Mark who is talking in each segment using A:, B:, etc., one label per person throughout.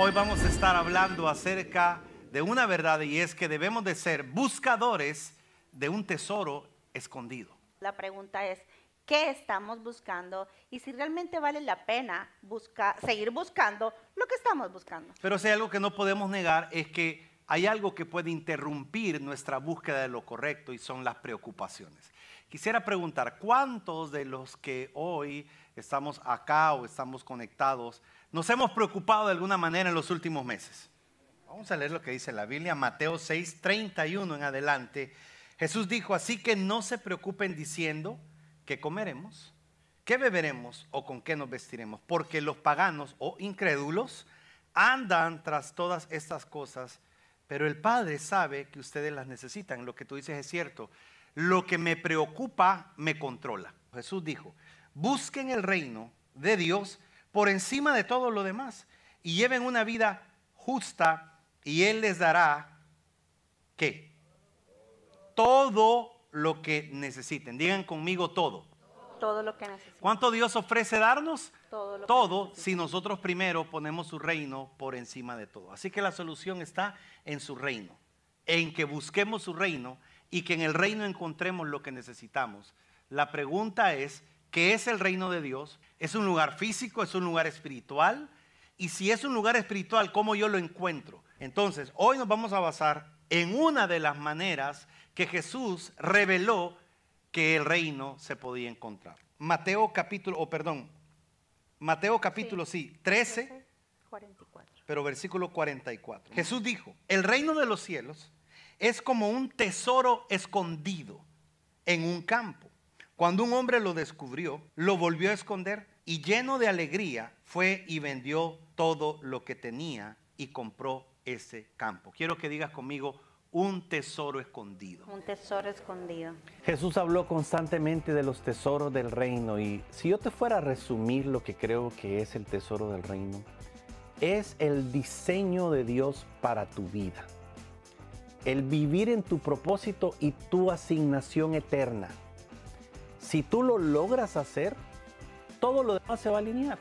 A: Hoy vamos a estar hablando acerca de una verdad y es que debemos de ser buscadores de un tesoro escondido.
B: La pregunta es, ¿qué estamos buscando? Y si realmente vale la pena seguir buscando lo que estamos buscando.
A: Pero si hay algo que no podemos negar es que hay algo que puede interrumpir nuestra búsqueda de lo correcto y son las preocupaciones. Quisiera preguntar, ¿cuántos de los que hoy estamos acá o estamos conectados nos hemos preocupado de alguna manera en los últimos meses? Vamos a leer lo que dice la Biblia, Mateo 6, 31 en adelante. Jesús dijo, así que no se preocupen diciendo qué comeremos, qué beberemos o con qué nos vestiremos, porque los paganos o incrédulos andan tras todas estas cosas, pero el Padre sabe que ustedes las necesitan. Lo que tú dices es cierto. Lo que me preocupa me controla. Jesús dijo, busquen el reino de Dios por encima de todo lo demás y lleven una vida justa y Él les dará, ¿qué? Todo lo que necesiten. Digan conmigo todo.
B: Todo lo que necesitamos.
A: ¿Cuánto Dios ofrece darnos?
B: Todo lo
A: Todo si nosotros primero ponemos su reino por encima de todo. Así que la solución está en su reino, en que busquemos su reino y que en el reino encontremos lo que necesitamos. La pregunta es, ¿qué es el reino de Dios? ¿Es un lugar físico? ¿Es un lugar espiritual? Y si es un lugar espiritual, ¿cómo yo lo encuentro? Entonces, hoy nos vamos a basar en una de las maneras que Jesús reveló que el reino se podía encontrar. Mateo capítulo, o perdón, Mateo capítulo, sí, 13,
B: 44.
A: pero versículo 44. Jesús dijo, el reino de los cielos es como un tesoro escondido en un campo. Cuando un hombre lo descubrió, lo volvió a esconder y lleno de alegría fue y vendió todo lo que tenía y compró ese campo. Quiero que digas conmigo, un tesoro escondido.
B: Un tesoro escondido.
C: Jesús habló constantemente de los tesoros del reino y si yo te fuera a resumir lo que creo que es el tesoro del reino, es el diseño de Dios para tu vida. El vivir en tu propósito y tu asignación eterna. Si tú lo logras hacer, todo lo demás se va a alinear,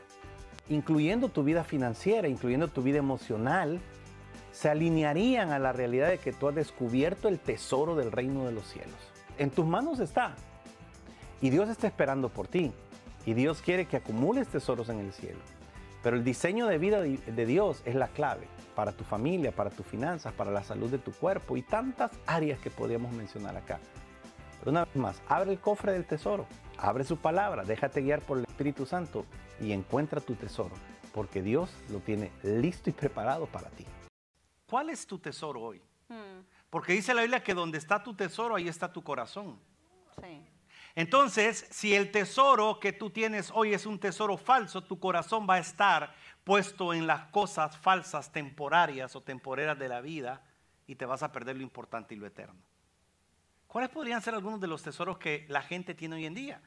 C: incluyendo tu vida financiera, incluyendo tu vida emocional, se alinearían a la realidad de que tú has descubierto el tesoro del reino de los cielos. En tus manos está. Y Dios está esperando por ti. Y Dios quiere que acumules tesoros en el cielo. Pero el diseño de vida de Dios es la clave para tu familia, para tus finanzas, para la salud de tu cuerpo y tantas áreas que podríamos mencionar acá. Pero una vez más, abre el cofre del tesoro, abre su palabra, déjate guiar por el Espíritu Santo y encuentra tu tesoro, porque Dios lo tiene listo y preparado para ti.
A: ¿Cuál es tu tesoro hoy?
B: Hmm,
A: Porque dice la Biblia que donde está tu tesoro, ahí está tu corazón.
B: sí.
A: Entonces, si el tesoro que tú tienes hoy es un tesoro falso, tu corazón va a estar puesto en las cosas falsas, temporarias o temporeras de la vida y te vas a perder lo importante y lo eterno. ¿Cuáles podrían ser algunos de los tesoros que la gente tiene hoy en día?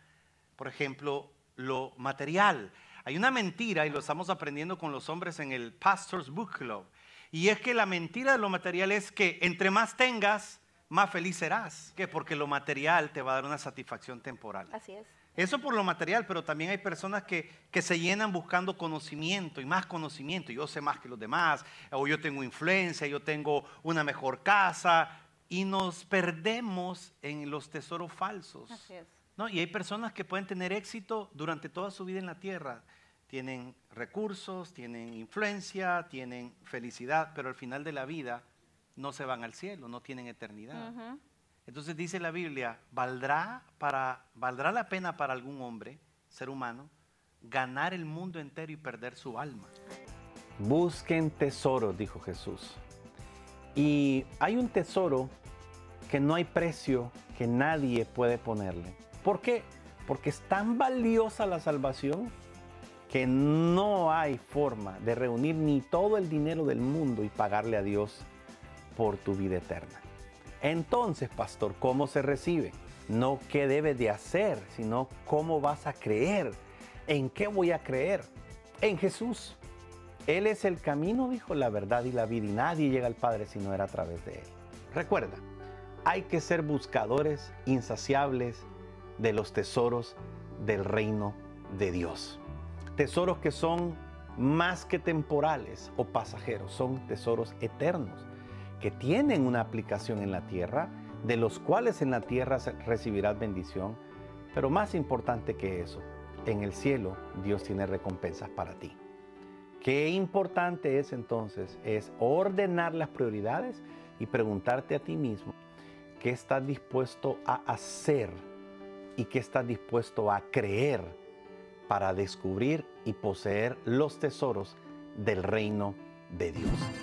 A: Por ejemplo, lo material. Hay una mentira y lo estamos aprendiendo con los hombres en el Pastors Book Club. Y es que la mentira de lo material es que entre más tengas, más feliz serás. ¿Qué? Porque lo material te va a dar una satisfacción temporal.
B: Así es.
A: Eso por lo material, pero también hay personas que, que se llenan buscando conocimiento y más conocimiento. Yo sé más que los demás, o yo tengo influencia, yo tengo una mejor casa, y nos perdemos en los tesoros falsos.
B: Así es.
A: ¿no? Y hay personas que pueden tener éxito durante toda su vida en la tierra. Tienen recursos, tienen influencia, tienen felicidad, pero al final de la vida no se van al cielo, no tienen eternidad. Entonces dice la Biblia, ¿valdrá, para, ¿valdrá la pena para algún hombre, ser humano, ganar el mundo entero y perder su alma?
C: Busquen tesoros, dijo Jesús. Y hay un tesoro que no hay precio que nadie puede ponerle. ¿Por qué? Porque es tan valiosa la salvación que no hay forma de reunir ni todo el dinero del mundo y pagarle a Dios por tu vida eterna. Entonces, pastor, ¿cómo se recibe? No qué debes de hacer, sino cómo vas a creer. ¿En qué voy a creer? En Jesús. Él es el camino, dijo la verdad y la vida, y nadie llega al Padre si no era a través de Él. Recuerda, hay que ser buscadores insaciables de los tesoros del reino de Dios. Tesoros que son
A: más que temporales o pasajeros, son tesoros eternos que tienen una aplicación en la tierra, de los cuales en la tierra recibirás bendición, pero más importante que eso, en el cielo Dios tiene recompensas para ti. Qué importante es entonces, es ordenar las prioridades y preguntarte a ti mismo, ¿qué estás dispuesto a hacer y qué estás dispuesto a creer para descubrir y poseer los tesoros del reino de Dios?